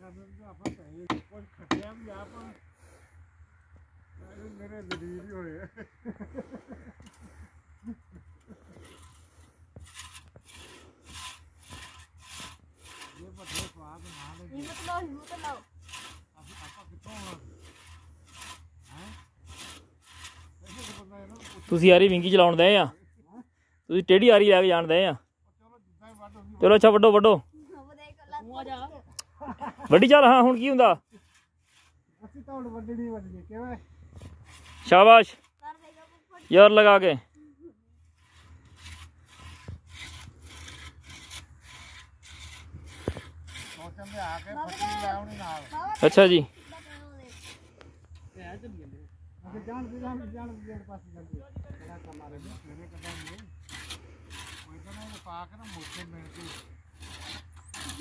ਤਾਂ ਆਪਾਂ ਪੈਸੇ ਕੁਝ ਖੱਟਿਆ ਵੀ ਆਪ ਨਾਲੇ ਮੇਰੇ ਗਰੀਬ ਹੀ ਹੋਏ ਆ। ਇਹ ਪੱਠੇ ਸਵਾਦ ਨਾ ਲੈ ਹਿੰਮਤ ਲਾਓ ਹਿੰਮਤ ਲਾਓ ਅਸੀਂ ਆਪਾਂ ਕਿੱਥੋਂ ਆਉਣਾ ਹੈ ਇਹ ਤਾਂ ਬੰਦਾ ਇਹਨਾਂ ਨੂੰ ਪੁੱਛ ਤੁਸੀਂ ਯਾਰੀ ਵਿੰਗੀ ਚਲਾਉਣ ਦੇ ਆ ਤੁਸੀਂ ਟੇਢੀ ਆਰੀ ਲੈ ਕੇ ਜਾਣ ਦੇ ਆ ਚਲੋ ਜਿੱਦਾਂ ਹੀ ਵੱਢ ਹੋਈ ਚਲੋ ਅੱਛਾ ਵੱਡੋ ਵੱਡੋ ਉਹ ਦੇਖ ਲੱਤ ਆ ਜਾ ਵੱਡੀ ਚੱਲ ਹਾਂ ਹੁਣ ਕੀ ਹੁੰਦਾ ਅਸੀਂ ਤਾਂ ਹੁਣ ਵੱਢਣੀ ਵੱਢਣੀ ਕਿਵੇਂ ਸ਼ਾਬਾਸ਼ ਕਰ ਦੇਗਾ ਫੁੱਫੜ ਯਾਰ ਲਗਾ ਕੇ ਸੋਚਣ ਦੇ ਆ ਕੇ ਫੱਟੀ ਲੈ ਆਉਣੀ ਨਾਲ ਬਾਬਾ ਅੱਛਾ ਜੀ ਅਗੇ ਜਾਣ ਦੇ ਜਾਣ ਦੇ ਜਾਣ ਦੇ ਜਿਹੜੇ ਪਾਸੇ ਲੱਗੇ ਕਿਹੜਾ ਕਮਾਰੇ ਨੇ ਮੇਰੇ ਕਦਮ ਨੇ ਕੋਈ ਤਾਂ ਨਾ ਇਹ ਪਾ ਕੇ ਨਾ ਮੋਟੇ ਮਿਲ ਕੇ